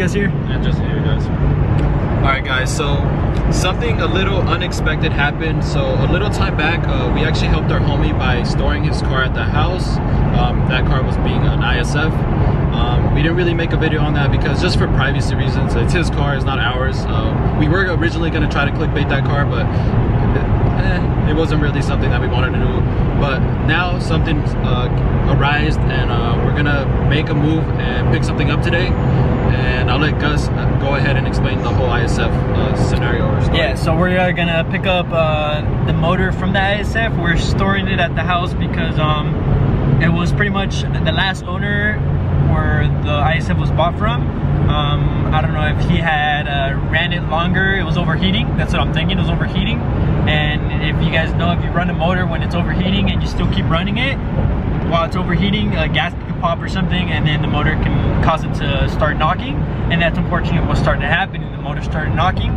guys here? And just here guys. Alright guys, so something a little unexpected happened. So a little time back, uh, we actually helped our homie by storing his car at the house. Um, that car was being an ISF. Um, we didn't really make a video on that because just for privacy reasons, it's his car, it's not ours. Uh, we were originally going to try to clickbait that car, but eh, it wasn't really something that we wanted to do. But now something uh, arised and uh, we're gonna make a move and pick something up today. And I'll let Gus uh, go ahead and explain the whole ISF uh, scenario. Yeah, so we're uh, gonna pick up uh, the motor from the ISF. We're storing it at the house because um, it was pretty much the last owner where the ISF was bought from. Um, I don't know if he had uh, ran it longer, it was overheating. That's what I'm thinking, it was overheating. And if you guys know, if you run a motor when it's overheating and you still keep running it, while it's overheating, a gas pop or something and then the motor can cause it to start knocking. And that's unfortunately what started to happen. The motor started knocking.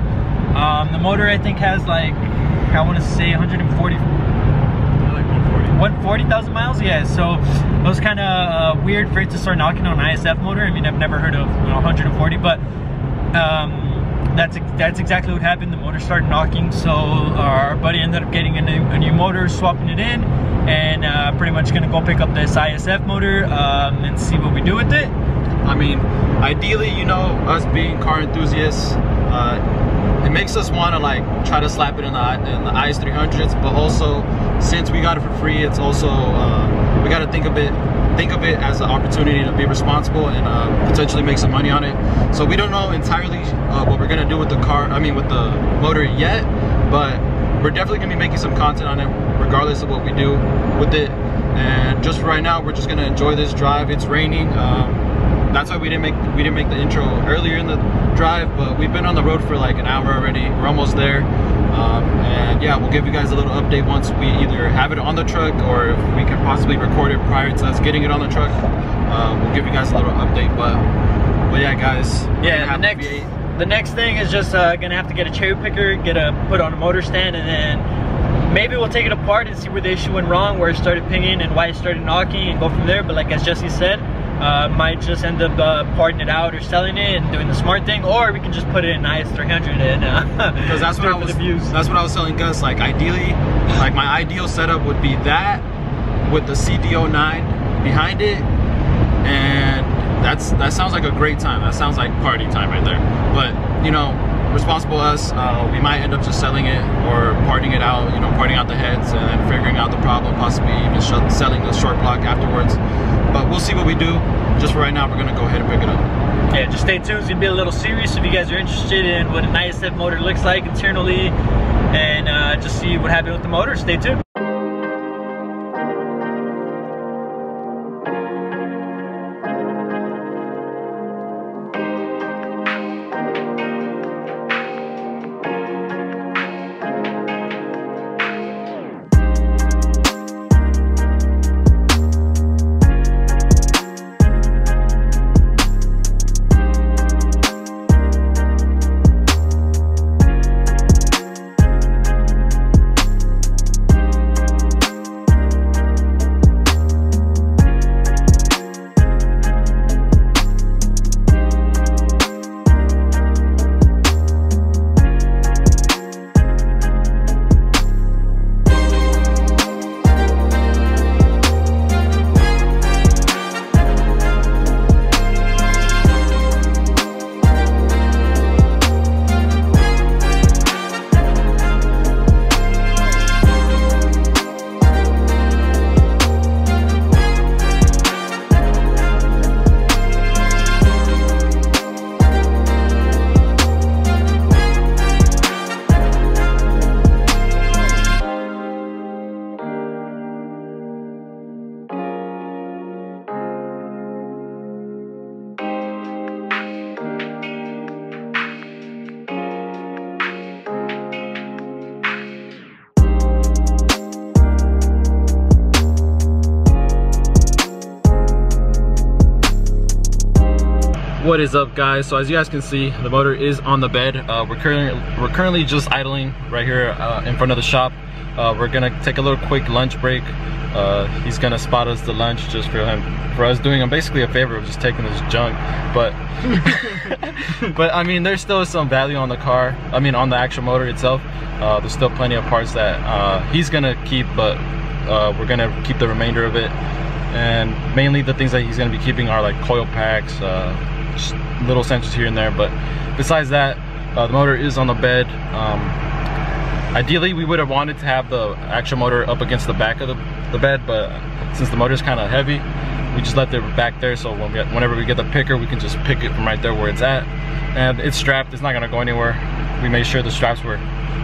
Um, the motor I think has like, I want to say 140 140,000 miles? Yeah, so it was kind of uh, weird for it to start knocking on an ISF motor. I mean, I've never heard of you know, 140, but um, that's that's exactly what happened. The motor started knocking, so our buddy ended up getting a new, a new motor, swapping it in, and uh, pretty much gonna go pick up this ISF motor um, and see what we do with it. I mean, ideally, you know, us being car enthusiasts, uh, it makes us want to like try to slap it in the in the IS 300s, but also since we got it for free, it's also uh, we got to think of it think of it as an opportunity to be responsible and uh, potentially make some money on it. So we don't know entirely uh, what we're gonna do with the car. I mean, with the motor yet, but we're definitely gonna be making some content on it, regardless of what we do with it. And just for right now, we're just gonna enjoy this drive. It's raining. Um, that's why we didn't make we didn't make the intro earlier in the drive but we've been on the road for like an hour already we're almost there um, and yeah we'll give you guys a little update once we either have it on the truck or if we can possibly record it prior to us getting it on the truck uh, we'll give you guys a little update but but yeah guys yeah the next the next thing is just uh, gonna have to get a cherry picker get a put on a motor stand and then maybe we'll take it apart and see where the issue went wrong where it started pinging and why it started knocking and go from there but like as Jesse said uh, might just end up uh, parting it out or selling it and doing the smart thing, or we can just put it in IS300 and uh, because that's what I was that's what I was telling Gus. Like ideally, like my ideal setup would be that with the CT09 behind it, and that's that sounds like a great time. That sounds like party time right there. But you know, responsible us, uh, we might end up just selling it or parting it out, you know, parting out the heads and then figuring out the problem, possibly even selling the short block afterwards. But we'll see what we do. Just for right now, we're gonna go ahead and pick it up. Yeah, just stay tuned. It's gonna be a little serious if you guys are interested in what an ISF motor looks like internally and uh, just see what happened with the motor. Stay tuned. What is up guys? So as you guys can see, the motor is on the bed. Uh, we're currently we're currently just idling right here uh, in front of the shop. Uh, we're gonna take a little quick lunch break. Uh, he's gonna spot us the lunch just for him, for us doing him basically a favor of just taking this junk. But, but I mean, there's still some value on the car. I mean, on the actual motor itself. Uh, there's still plenty of parts that uh, he's gonna keep, but we're gonna keep the remainder of it. And mainly the things that he's gonna be keeping are like coil packs, little sensors here and there. But besides that, the motor is on the bed. Um, Ideally, we would have wanted to have the actual motor up against the back of the, the bed, but since the motor is kind of heavy, we just left it back there so when we, whenever we get the picker, we can just pick it from right there where it's at. And it's strapped, it's not gonna go anywhere. We made sure the straps were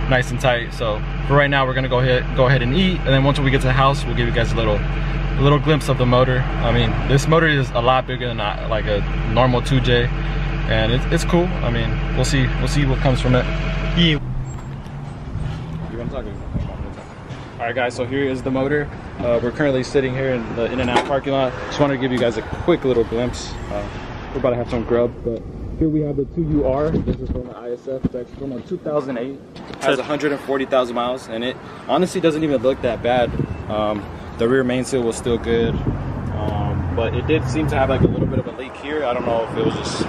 nice and tight. So for right now, we're gonna go ahead, go ahead and eat. And then once we get to the house, we'll give you guys a little a little glimpse of the motor. I mean, this motor is a lot bigger than like a normal 2J and it, it's cool. I mean, we'll see, we'll see what comes from it. Yeah. All right, guys. So here is the motor. Uh, we're currently sitting here in the In-N-Out parking lot. Just wanted to give you guys a quick little glimpse. Uh, we're about to have some grub, but here we have the 2UR. This is from the ISF. It's actually from a 2008. It has 140,000 miles, and it honestly doesn't even look that bad. Um, the rear main seal was still good, um, but it did seem to have like a little bit of a leak here. I don't know if it was just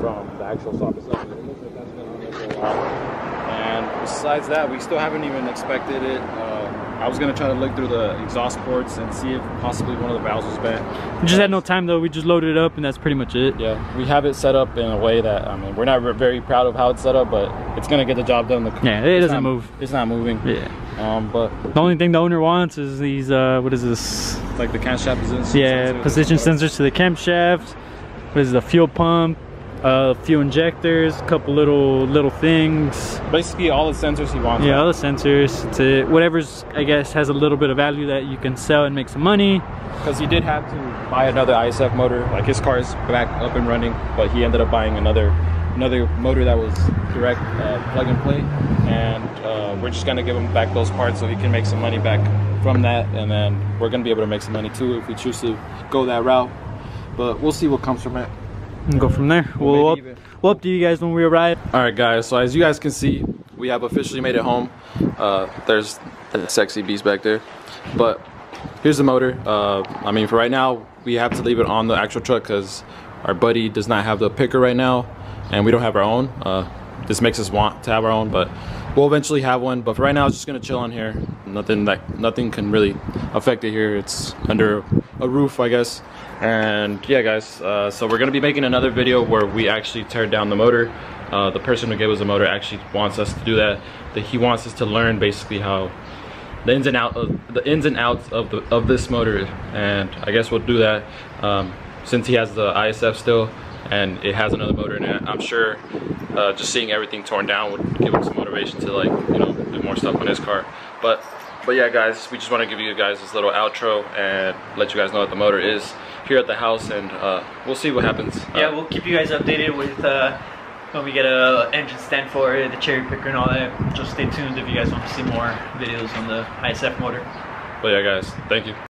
from the actual socket itself. It looks like that's been on there for a while. And besides that, we still haven't even expected it. Uh, I was gonna try to look through the exhaust ports and see if possibly one of the valves was bent. We just had no time though. We just loaded it up and that's pretty much it. Yeah, we have it set up in a way that I mean we're not very proud of how it's set up, but it's gonna get the job done. The, yeah, it doesn't not, move. It's not moving. Yeah. Um, but the only thing the owner wants is these. Uh, what is this? Like the camshaft position. Yeah, position sensors to the camshaft. What is the fuel pump? a few injectors, a couple little little things. Basically all the sensors he wants. Yeah, all the sensors to whatever's I guess has a little bit of value that you can sell and make some money. Because he did have to buy another ISF motor. Like his car is back up and running, but he ended up buying another another motor that was direct uh, plug and play. And uh, we're just gonna give him back those parts so he can make some money back from that. And then we're gonna be able to make some money too if we choose to go that route. But we'll see what comes from it and go from there. We'll, up, we'll update you guys when we arrive. All right, guys. So as you guys can see, we have officially made it home. Uh, there's a sexy beast back there. But here's the motor. Uh, I mean, for right now, we have to leave it on the actual truck because our buddy does not have the picker right now, and we don't have our own. Uh, this makes us want to have our own, but we'll eventually have one. But for right now, it's just gonna chill on here. Nothing like nothing can really affect it here. It's under a roof, I guess. And yeah, guys, uh, so we're gonna be making another video where we actually tear down the motor. Uh, the person who gave us the motor actually wants us to do that. That he wants us to learn basically how the ins and out of the ins and outs of the of this motor. And I guess we'll do that um, since he has the ISF still and it has another motor in it. I'm sure uh, just seeing everything torn down would give him some motivation to like you know do more stuff on his car. But but yeah, guys, we just want to give you guys this little outro and let you guys know what the motor is here at the house and uh, we'll see what happens. Yeah, uh, we'll keep you guys updated with uh, when we get a engine stand for it, the cherry picker and all that. Just stay tuned if you guys want to see more videos on the ISF motor. But yeah guys, thank you.